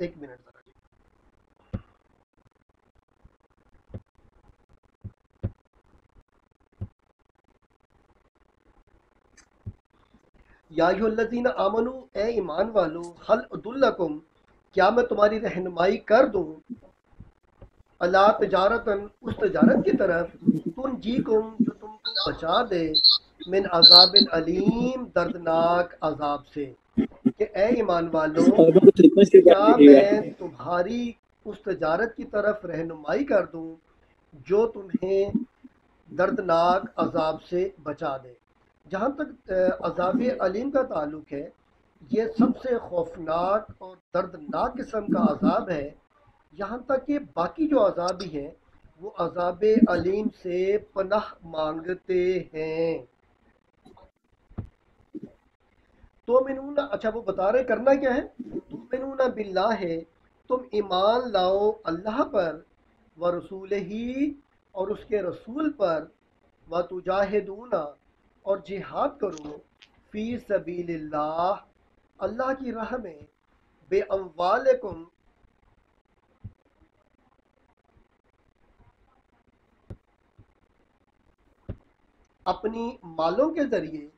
एक मिनट जरा आमनु, ए ईमान वालो, हल अदुल्लकुम, क्या मैं तुम्हारी रहनुमाई कर दूँ? अला तजारतन, उस तजारत की तरफ़ तुम जी कुम जो तुमको बचा दे, मिन अजाबिन अलीम, दर्दनाक अजाब से। कि ए ईमान वालो क्या मैं तुम्हारी उस तजारत की तरफ़ रहनुमाई कर दूँ जो तुम्हें दर्दनाक अजाब से बचा दे? जहाँ तक अजाब अलीम का ताल्लुक है ये सबसे खौफनाक और दर्दनाक किस्म का अजाब है। यहाँ तक कि बाकी जो अजाब भी हैं वो अजाब अलीम से पनाह मांगते हैं। तो मिनूना अच्छा वो बता रहे करना क्या है? तो मिनूना बिल्ला है तुम ईमान लाओ अल्लाह पर, व रसूल ही और उसके रसूल पर, व तुजाहिदूना, और जिहाद करो, फ़ी सबीलिल्लाह, अल्लाह की राह में बे अम्वालकुम अपनी मालों के ज़रिए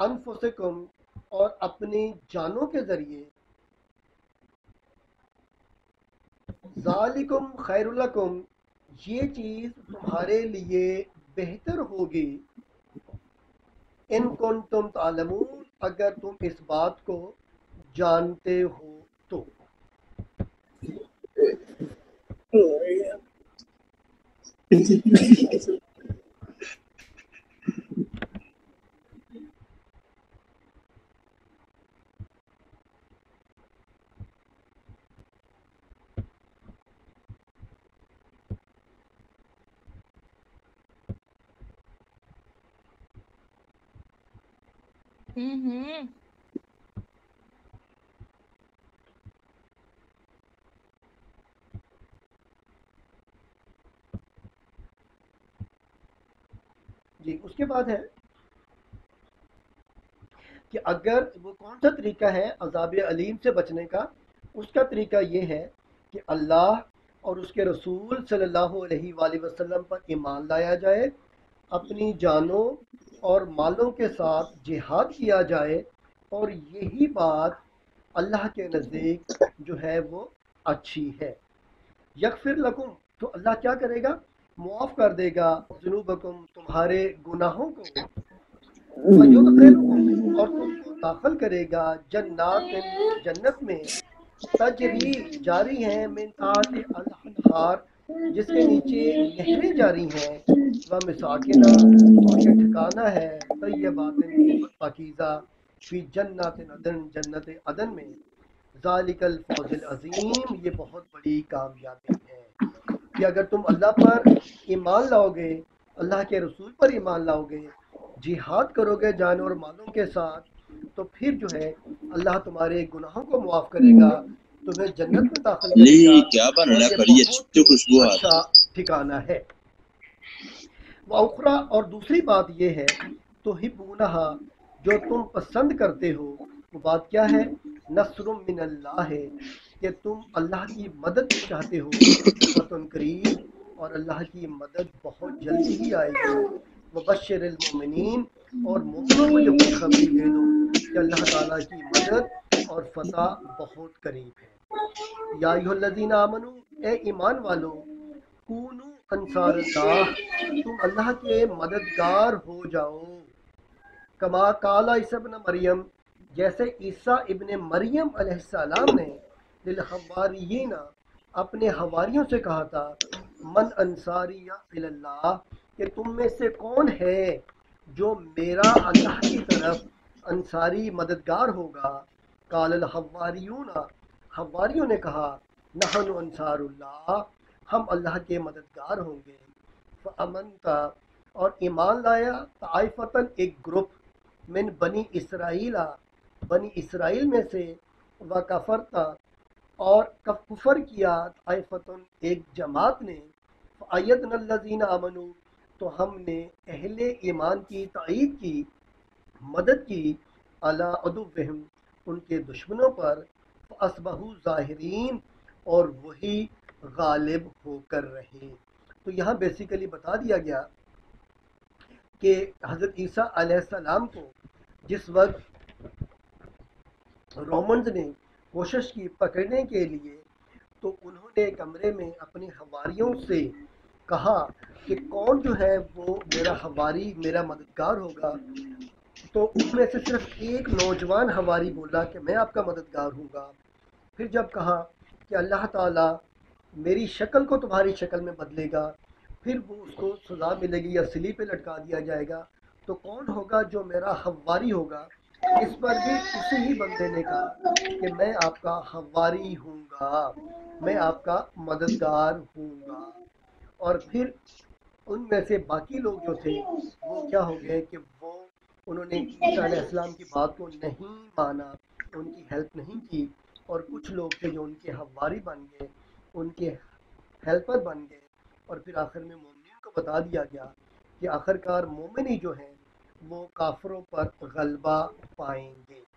अनफुसकुम और अपनी जानों के ज़रिए। जालिकुम खैरुलकुम, ये चीज़ तुम्हारे लिए बेहतर होगी। इन कौन तुम तालमून, अगर तुम इस बात को जानते हो तो। हम्म जी, उसके बाद है कि अगर वो कौन सा तरीका है अजाब अलीम से बचने का? उसका तरीका ये है कि अल्लाह और उसके रसूल सल्लल्लाहु अलैहि वसल्लम पर ईमान लाया जाए, अपनी जानों और मालों के साथ जिहाद किया जाए, और यही बात अल्लाह के नज़दीक जो है वो अच्छी है। यकफिर लकुम तो अल्लाह क्या करेगा? मुआफ़ कर देगा जुनूबकुम, तुम्हारे गुनाहों को और तुमको दाखिल करेगा जन्नात जन्नत में। तजरी जारी है मिन ताहति अल-अनहार जिसके नीचे नहरें जारी हैं वह मिसाकिना और ठिकाना है तय्यबात पाकीज़ा, फ़ी जन्नत अदन जन्नत अदन में। जालिकल फौजुल अजीम, ये बहुत बड़ी कामयाबी है। कि अगर तुम अल्लाह पर ईमान लाओगे, अल्लाह के रसूल पर ईमान लाओगे, जिहाद करोगे जान और मालों के साथ तो फिर जो है, अल्लाह तुम्हारे गुनाहों को मुआफ करेगा तुम्हें जन्नत में दाखिल नहीं क्या बन रहा है बड़ी बहुत अच्छी खुशबू अच्छा ठिकाना है। वखरा और दूसरी बात यह है तो हिबूनहा जो तुम पसंद करते हो वो बात क्या है? नसरुम मिन अल्लाह है कि तुम अल्लाह की मदद चाहते हो फतन करीब और अल्लाह की मदद बहुत जल्दी ही आएगी। मुबशर मोमिनीन और मोमिनों को जो खुशखबरी दे दो कि अल्लाह ताला की मदद और फतह बहुत करीब है। या आमनू, ए ईमान वालो, कूनू अंसार तुम अल्लाह के मददगार हो जाओ। कमा काला ईसा मरियम, जैसे ईसा इबन मरियम अलैहिस्सलाम ने दिल हवारियीना अपने हवारियों से कहा था, मन अंसारी या कि तुम में से कौन है जो मेरा अल्लाह की तरफ़ अंसारी मददगार होगा? काल हवारियूना हवारियों ने कहा, नहन हम अल्लाह के मददगार होंगे। अमन का और ईमान लाया, ताइफतन एक ग्रुप, मिन बनी इसराइला, बनी इसराइल में से व कफरता, और कुफर किया, ताइफतन एक जमात ने। आयत नल्लजीन अमनु तो हमने अहले ईमान की तईद की, मदद की, अला अदुवहम उनके दुश्मनों पर असबहू ज़ाहिरीन और वही गालिब होकर रहे। तो यहाँ बेसिकली बता दिया गया कि हज़रत ईसा को जिस वक्त रोमन्स ने कोशिश की पकड़ने के लिए तो उन्होंने कमरे में अपनी हवारियों से कहा कि कौन जो है वो मेरा हवारी, मेरा मददगार होगा। तो उसमें से सिर्फ़ एक नौजवान हवारी बोला कि मैं आपका मददगार हूँगा। फिर जब कहा कि अल्लाह ताला मेरी शक्ल को तुम्हारी शक्ल में बदलेगा, फिर वो उसको सजा मिलेगी या सिली पे लटका दिया जाएगा तो कौन होगा जो मेरा हवारी होगा? इस पर भी उसी ही बंदे ने कहा कि मैं आपका हवारी हूँगा, मैं आपका मददगार हूँगा। और फिर उनमें से बाकी लोग जो थे, वो क्या हो गए कि उन्होंने ईसा की बात को नहीं माना, उनकी हेल्प नहीं की, और कुछ लोग थे जो उनके हवारी बन गए, उनके हेल्पर बन गए, और फिर आखिर में मोमिन को बता दिया गया कि आखिरकार मोमिन ही जो हैं, वो काफरों पर गलबा पाएँगे।